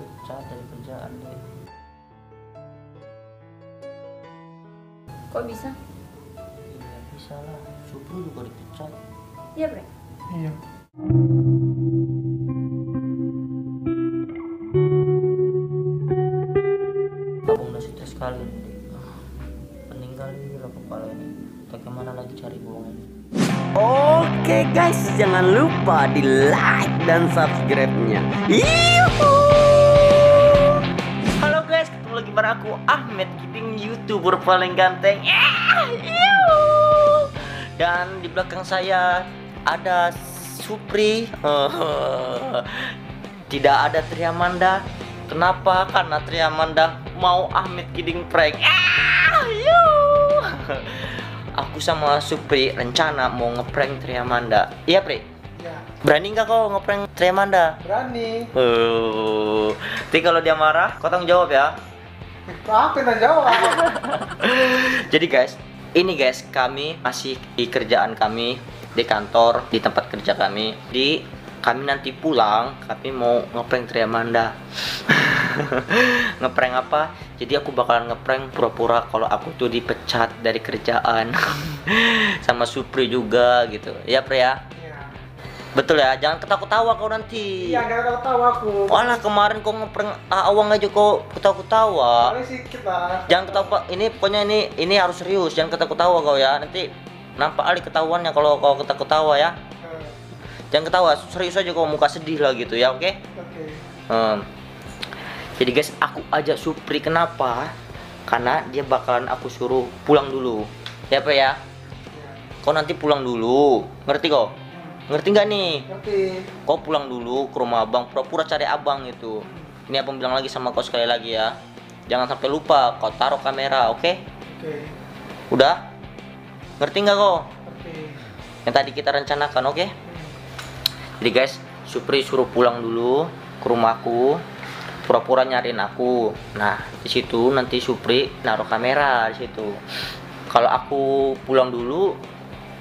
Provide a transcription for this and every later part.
dipecat dari kerjaan deh Kok bisa? iya bisa lah Supri juga dipecat Iya, Bre. Iya. abang udah stres sekali nanti Ah, pening kali lah kepala ini bagaimana lagi cari uang ini Oke guys, jangan lupa di like dan subscribe-nya. Ketemu lagi bareng aku Ahmed Giding youtuber paling ganteng. Dan di belakang saya ada Supri. Tidak ada Triamanda. Kenapa? Karena Triamanda mau Ahmed Giding prank. Aku sama Supri rencana mau ngeprank Triamanda. Iya, Pri? Ya, Berani nggak kau ngeprank Triamanda? berani. Uh, nanti kalau dia marah, kau tanggung jawab ya. Apa yang jawab? Jadi guys, ini guys kami masih di kerjaan kami di kantor di tempat kerja kami. Di kami nanti pulang, kami mau ngeprank Triamanda. ngeprank apa? Jadi aku bakalan ngeprank pura-pura kalau aku tuh dipecat dari kerjaan. Sama Supri juga gitu. Ya, Pre ya? Iya. Betul ya, jangan ketawa-ketawa kau nanti. Iya, gak tahu tahu aku. Walah kemarin kau ngeprank ah, awang aja kau ketawa-ketawa. Sedikit lah. Jangan ketawa ini pokoknya ini ini harus serius jangan ketawa-ketawa kau ya nanti nampak kali ketahuannya kalau kau ketawa-ketawa ya Eh, jangan ketawa serius aja kau muka sedih lah gitu ya oke Oke. Hmm. jadi guys aku ajak Supri kenapa karena dia bakalan aku suruh pulang dulu ya Pak ya Iya. kau nanti pulang dulu ngerti kau Hmm, ngerti nggak nih Ngerti. kau pulang dulu ke rumah abang pura-pura cari abang itu ini abang bilang lagi sama kau sekali lagi ya jangan sampai lupa kau taruh kamera oke Oke. Udah? Ngerti nggak kok? Ngerti. Yang tadi kita rencanakan, oke? Hmm, Jadi guys, Supri suruh pulang dulu ke rumahku, pura-pura nyariin aku. Nah, di situ nanti Supri naruh kamera di situ. Kalau aku pulang dulu,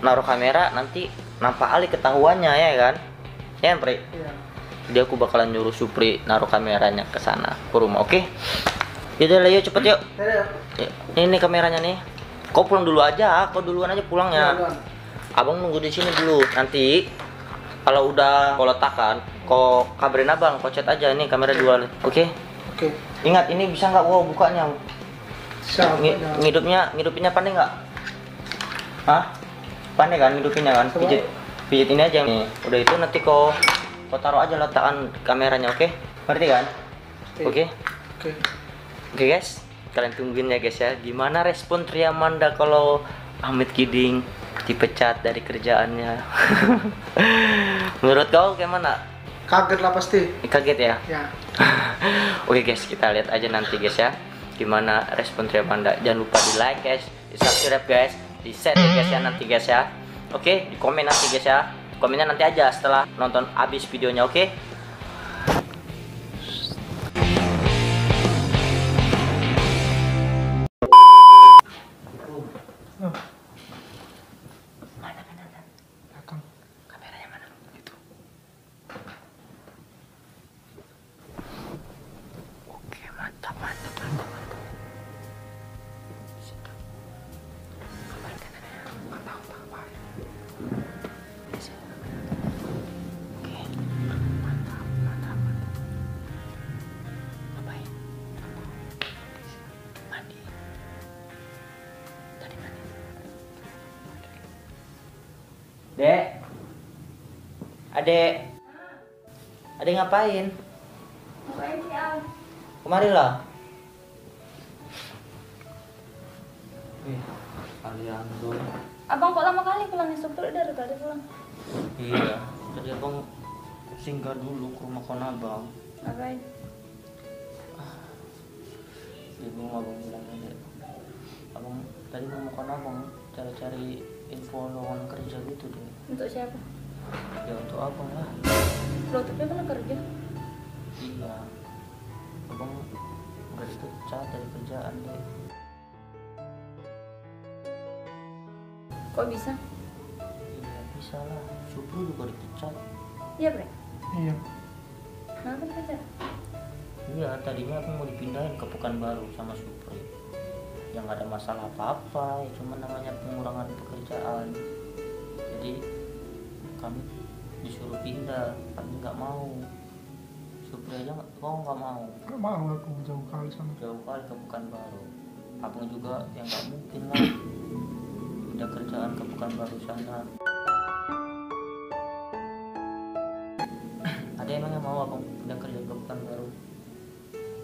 naruh kamera, nanti nampak ali ketahuannya ya kan? Ya, Pri. Iya. Jadi aku bakalan nyuruh Supri naruh kameranya ke sana, ke rumah, oke? Yaudah lah, yuk cepet yuk. Ya, Ini nih kameranya nih. Kau pulang dulu aja, kau duluan aja pulangnya. Abang nunggu di sini dulu. Nanti kalau udah kau letakkan, kau kabarin abang, kau chat aja nih kamera dua. Oke? Oke. Ingat ini bisa nggak wow bukanya? Ngi- ngidupnya, ngidupinnya pandai nggak? Hah? Pandai kan ngidupinnya kan? Pijit, pijit ini aja nih. Udah itu nanti kau kau taruh aja letakkan kameranya, oke? Ngerti kan? Oke? Oke. Oke guys, kalian tungguin ya guys ya. Gimana respon Triamanda kalau Ahmed Kiding dipecat dari kerjaannya? Menurut kau gimana? Kaget lah pasti. Kaget ya? Ya. Oke guys, kita lihat aja nanti guys ya. Gimana respon Triamanda? Jangan lupa di like guys, di subscribe guys, di share ya guys ya nanti guys ya. Oke, di komen nanti guys ya. Komennya nanti aja setelah nonton habis videonya, oke? Adek. Adek ngapain? Ngapain sih, Al? Kemari lah. Wih, kalian tuh. Abang kok lama kali pulangnya Supri dari tadi pulang? Iya, tadi abang singgah dulu ke rumah kawan abang. Ngapain? Ibu abang bilang aja. Abang tadi mau makan abang cari-cari info lowongan kerja gitu deh. Untuk siapa? Ya untuk abang lah. Lo tapi pernah kerja? Iya. Abang udah dipecat dari kerjaan deh. Kok bisa? Iya bisa lah. Supri juga dipecat. Iya, Bre. Iya. Kenapa kerja? Iya iya tadinya aku mau dipindahin ke Pekanbaru sama Supri yang nggak ada masalah apa-apa ya cuma namanya pengurangan pekerjaan jadi kami disuruh pindah kami nggak mau. Supri aja nggak kok nggak mau. Gak mau aku jauh kali sana. jauh kali ke Pekanbaru abang juga yang nggak mungkin lah. Pindah kerjaan ke Pekanbaru sana. Ada emang yang mau abang pindah kerja ke Pekanbaru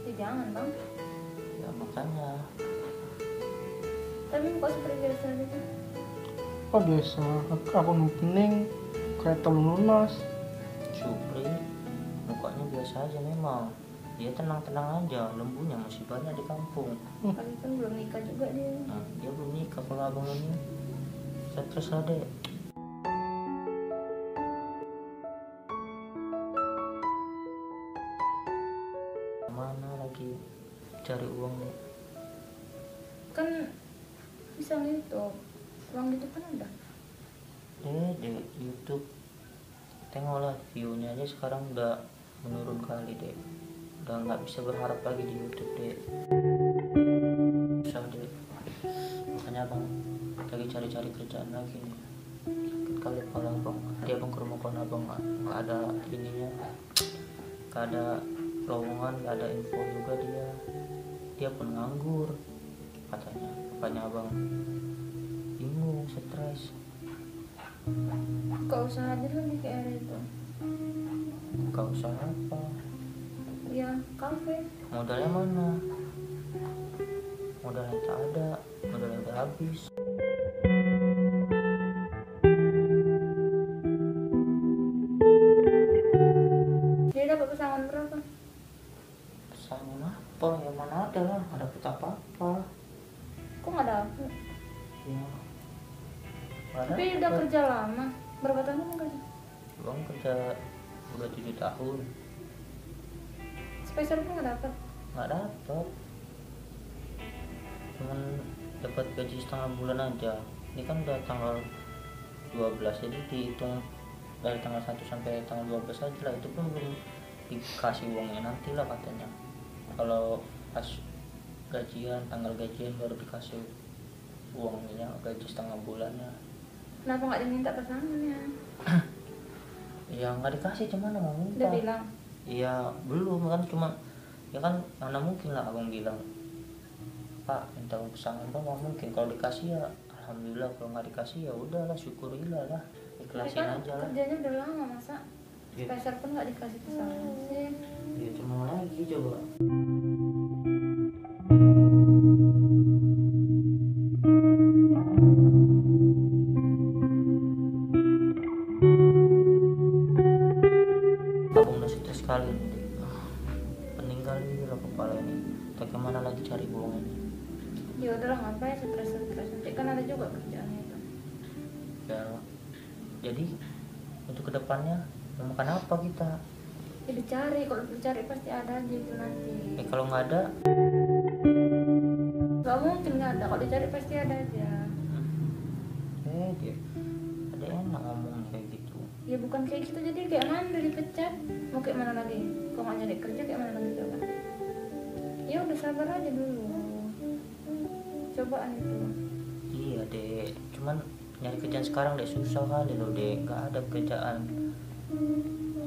Ya jangan bang. ya makanya. Tapi kok seperti biasa aja. Oh biasa, aku, aku pening telur lunas. Supri mukanya biasa aja memang dia tenang-tenang aja lembunya masih banyak di kampung Kali kan belum nikah juga dia. nah, dia belum nikah kalau abang ini stres lah deh mana lagi cari uang nih Kan bisa YouTube. Uang YouTube kan ada. Deh di YouTube. Tengoklah viewnya aja sekarang udah menurun kali deh udah nggak bisa berharap lagi di YouTube deh susah deh makanya abang lagi cari-cari kerjaan lagi nih. Kali kalau abang dia abang ke rumah kawan abang nggak ada ininya. Nggak ada lowongan nggak ada info juga dia. Dia pun nganggur katanya. Makanya abang bingung stres Kau usaha aja dulu di KR itu. Gak usah apa Ya kafe. Modalnya mana? Modalnya tak ada Modalnya udah habis udah kerja lama. Berapa tahun kamu kerja? Bang kerja udah tujuh tahun Spesial pun nggak dapet. Gak dapet Cuman dapat gaji setengah bulan aja Ini kan udah tanggal 12 Jadi dihitung dari tanggal 1 sampai tanggal 12 aja lah Itu pun belum dikasih uangnya nanti lah katanya Kalau pas gajian, tanggal gajian baru dikasih uangnya gaji setengah bulannya Kenapa nggak diminta pesangonnya? ya nggak dikasih cuman mau minta. Udah bilang. Iya belum kan cuma ya kan mana mungkin lah abang bilang. Pak minta pesangon bang nggak mungkin. Kalau dikasih ya alhamdulillah. Kalau nggak dikasih ya udahlah syukurilah lah. Ikhlasin kan aja lah. kerjanya udah lama masa Iya. spesial pun nggak dikasih pesangon sih. ya cuma lagi coba kali lah kepala ini bagaimana lagi cari uang ini Ya udahlah ngapain stres stres nanti kan ada juga kerjaan itu. ya jadi untuk ke depannya mau makan apa kita Ya dicari, kalau dicari pasti ada aja itu nanti. eh kalau nggak ada Gak mungkin nggak ada, kalau dicari pasti ada aja. eh dia ada enak ngomong Ya bukan kayak gitu jadi kayak mana udah dipecat mau kayak mana lagi? Kalau nggak nyari kerja kayak mana lagi coba? Ya udah sabar aja dulu. Cobaan itu. iya deh cuman nyari kerjaan sekarang deh susah kali loh deh nggak ada kerjaan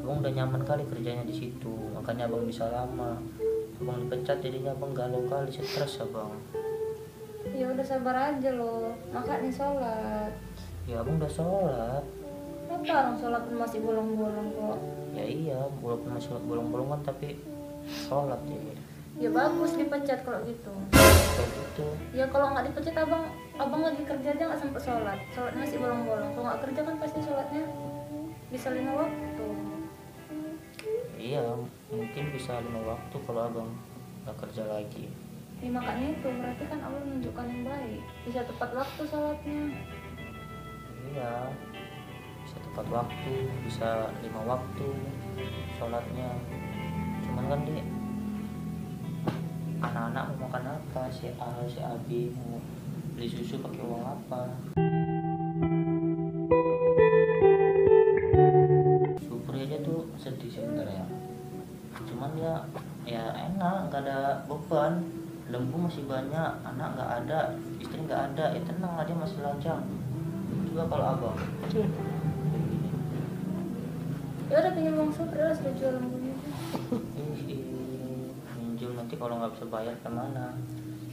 abang udah nyaman kali kerjanya di situ makanya abang bisa lama abang dipecat jadinya abang galau kali stres abang Ya udah sabar aja loh. Makanya sholat. ya abang udah sholat Orang sholat pun masih bolong-bolong kok? ya iya walaupun masih bolong-bolong kan tapi sholat ya Ya bagus dipecat kalau gitu. kayak gitu Ya kalau nggak dipecat abang, abang lagi kerja aja nggak sempet sholat. Sholatnya masih bolong-bolong. Kalau nggak kerja kan pasti sholatnya bisa lima waktu. iya mungkin bisa lima waktu kalau abang nggak kerja lagi Ya makanya itu berarti kan Allah menunjukkan yang baik. Bisa tepat waktu sholatnya. iya tepat waktu bisa lima waktu sholatnya. Cuman kan dia anak-anak mau makan apa? Si A si Abi mau beli susu pakai uang apa? Supri aja tuh sedih sebenarnya cuman ya ya enak nggak ada beban. Lembu masih banyak anak nggak ada istri nggak ada ya tenang dia masih lajang juga kalau abang ya udah pinjam uang lah sudah jual ih, minjem nanti kalau nggak bisa bayar ke mana?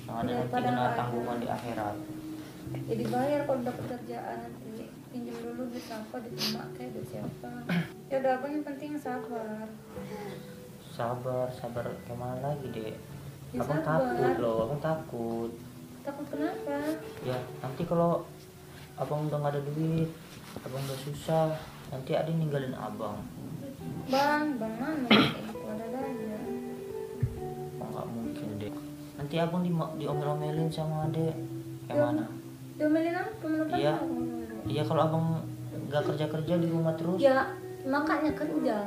Yang ada nanti kena tanggungan di akhirat. Ya dibayar kalau udah pekerjaan. Nanti pinjam dulu duit siapa diterima kayak duit siapa. Ya udah abang yang penting sabar. Sabar sabar ke mana lagi dek? Ya, abang sabar. takut loh abang takut. Takut kenapa? Ya nanti kalau abang udah nggak ada duit abang udah susah nanti ada ninggalin abang. Bang bang mana? Ada aja oh, nggak mungkin deh nanti abang di diomel-omelin sama adek kayak Ya. mana? diomelin apa? Iya. iya kalau abang nggak kerja kerja di rumah terus? Ya makanya kerja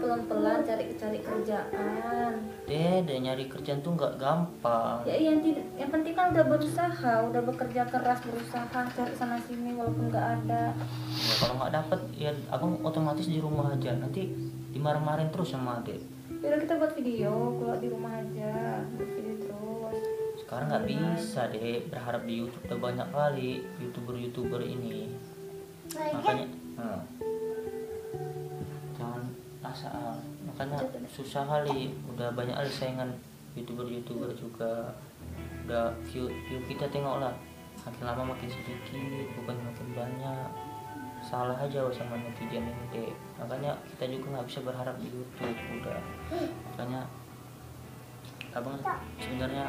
pelan-pelan cari cari kerjaan. Deh deh nyari kerjaan tuh nggak gampang. Ya yang tidak. Yang penting kan udah berusaha udah bekerja keras berusaha cari sana sini walaupun nggak ada. Ya, kalau nggak dapet ya abang otomatis di rumah aja. Nanti dimarah-marahin terus sama adek ya udah kita buat video keluar di rumah aja buat video terus. Sekarang nggak bisa deh berharap di YouTube udah banyak kali youtuber-youtuber ini. Makanya hmm. Jangan asal makanya susah kali. Udah banyak kali saingan youtuber-youtuber juga. Udah view, view kita tengok lah makin lama makin sedikit bukan makin banyak. Salah aja sama netizen ini deh makanya kita juga nggak bisa berharap di YouTube udah. Makanya abang sebenarnya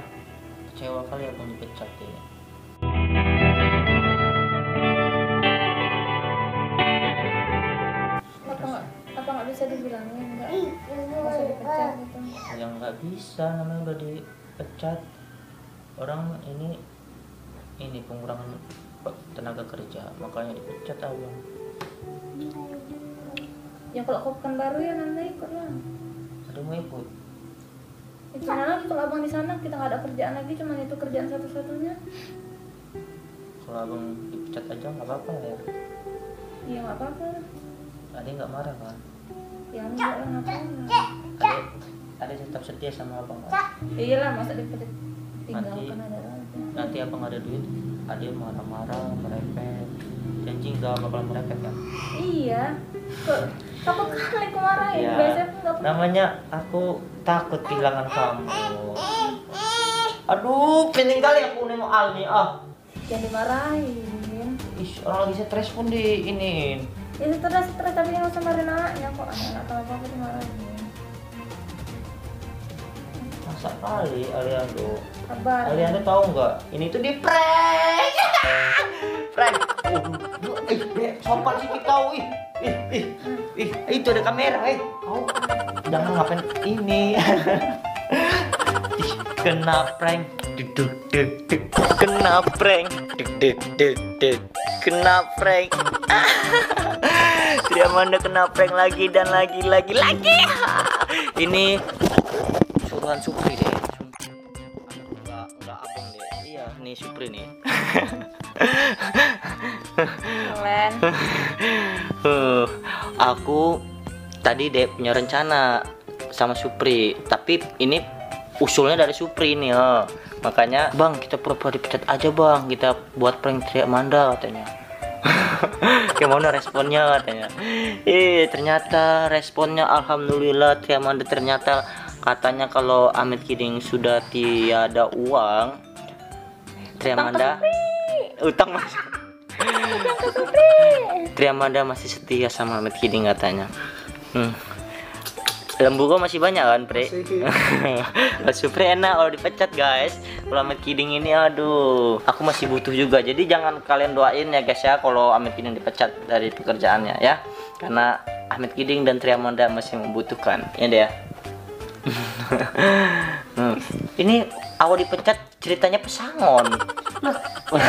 kecewa kali abang dipecat ya dibilangin nggak nggak usah dipecat gitu. Yang nggak bisa namanya udah dipecat. Orang ini ini pengurangan tenaga kerja makanya dipecat abang. Ya kalau kau bukan baru ya nanti ikut lah ada mau ikut? Itu lagi kalau abang di sana kita nggak ada kerjaan lagi cuman itu kerjaan satu-satunya. Kalau abang dipecat aja nggak apa-apa ya. Iya nggak apa-apa. Ada yang nggak marah kan ya enggak lah ngapain ada yang tetap setia sama abang kan? ya iyalah masa dipecat tinggalkan ada nanti abang ada duit ada yang marah-marah merepet. Janji nggak bakal merepet kan iya. Kok takut kali kemarahin Iya. biasanya aku nggak namanya aku takut kehilangan kamu. aduh penting kali aku nengok Al nih ah jangan dimarahin Ih, orang lagi stres pun di ini ya stres stres tapi usah marahin anaknya kok anak kalau apa apa dimarahin masa kali Aliando? Sabar. Aliando tahu nggak? Ini tuh di prank. Prank. Oh, ih Bre, sopan sih kau ih ih ih ih itu ada kamera eh. Kau jangan ngapain ini kena prank. Duk duk duk duk. Kena prank. Duk duk duk duk. Kena prank. Tri Amanda kena prank lagi dan lagi lagi lagi. Ini suruhan Supri deh. Enggak enggak abang deh. Iya nih Supri nih. Keren. Huh, aku tadi deh punya rencana sama Supri. Tapi ini usulnya dari Supri nih ya. Makanya bang kita pura-pura dipecat aja bang. Kita buat prank Tri Amanda katanya. Gimana responnya katanya. Eh ternyata responnya alhamdulillah Tri Amanda ternyata katanya kalau Amit Kiding sudah tiada uang Tri Amanda utang mas Tri Amanda masih setia sama Amit Kiding katanya. Hmm. Lembu gua masih banyak kan Pre? Mas Supri enak kalau dipecat guys. Kalau Amit Kiding ini aduh. Aku masih butuh juga. Jadi jangan kalian doain ya guys ya kalau Amit Kiding dipecat dari pekerjaannya ya. Karena Amit Kiding dan Tri Amanda masih membutuhkan. Ya deh ya Hmm. ini awal dipecat ceritanya pesangon.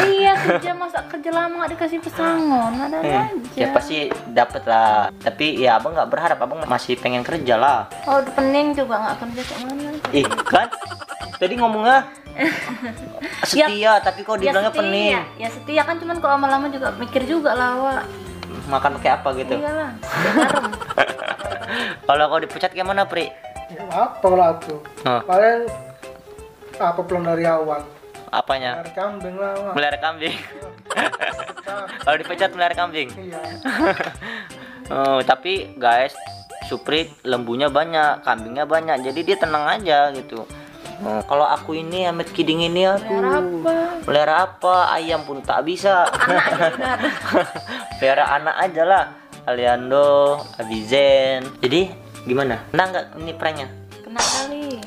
Iya kerja masa kerja lama nggak dikasih pesangon? Ada Hmm, aja. ya pasti dapet lah. Tapi ya abang nggak berharap abang masih pengen kerja lah. Kalau udah pening juga nggak kerja kayak mana? Ih kan? Tadi ngomongnya setia tapi kok dibilangnya setia. pening. Ya setia kan cuman kalau lama-lama juga mikir juga lah Wak. makan pakai apa gitu? Iyalah kalau kau dipecat gimana pri? Ya, apa lah tuh? Oh, Paling apa pulang dari awal? apanya? Dari kambing lah. Melihara kambing. Kalau dipecat melihara kambing. Iya. Oh, tapi guys, Supri lembunya banyak, kambingnya banyak, jadi dia tenang aja gitu. Oh, kalau aku ini Amit Kiding ini aku Melihara apa? melihara apa? Ayam pun tak bisa. Pelihara anak aja lah. Aliando, Abizen. Jadi gimana? Nah nggak ini pranknya? Kena kali.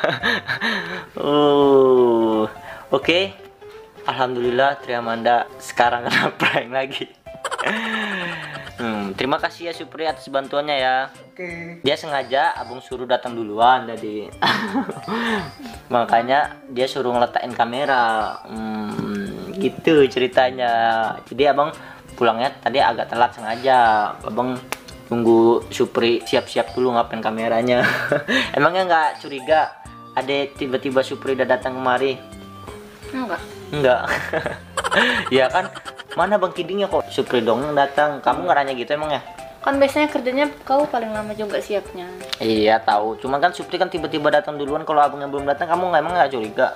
Uh, oke. Alhamdulillah Triamanda sekarang kena prank lagi. hmm, terima kasih ya Supri atas bantuannya ya. Oke. Dia sengaja abang suruh datang duluan tadi. Makanya dia suruh ngeletakin kamera. Hmm, gitu ceritanya. Jadi abang pulangnya tadi agak telat sengaja. Abang tunggu Supri siap-siap dulu ngapain kameranya. Emangnya nggak curiga ada tiba-tiba Supri udah datang kemari? Enggak. Enggak. ya kan mana Bang Kidingnya kok Supri dong yang datang. Kamu nggak nanya gitu emang ya? Kan biasanya kerjanya kau paling lama juga siapnya. Iya tahu. Cuma kan Supri kan tiba-tiba datang duluan. Kalau abangnya belum datang, kamu nggak emang nggak curiga?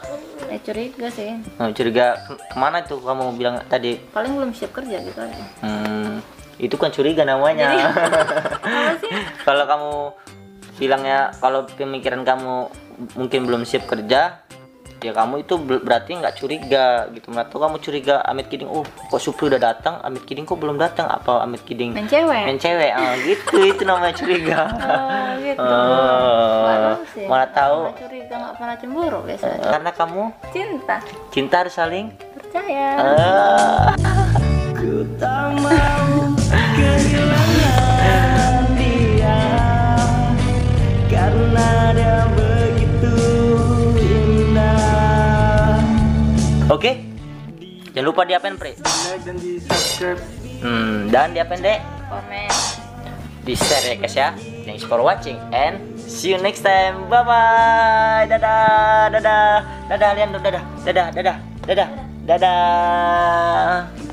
Eh curiga sih. Nah, curiga ke- ke mana tuh kamu bilang tadi? Paling belum siap kerja gitu aja. Hmm, itu kan curiga namanya. Sih? kalau kamu bilangnya kalau pemikiran kamu mungkin belum siap kerja, ya kamu itu ber- berarti nggak curiga gitu. Atau kamu curiga Amit Kiding, oh kok Supri udah datang, Amit Kiding kok belum datang? Apa Amit Kiding Main cewek. main cewek? Ah, gitu itu namanya curiga. Oh gitu. Oh, sih. mana tahu Nggak curiga nggak pernah cemburu biasanya. karena kamu Cinta. cinta harus saling Percaya. Ah. Ku tak mau Jangan lupa diapain, Pri? Like dan di subscribe. Hmm, dan diapain, Dek? Komen. Di share ya, guys ya. Thanks for watching and see you next time. Bye bye. Dadah, dadah. Dadah, Lian, dadah. Dadah, dadah. Dadah. Dadah.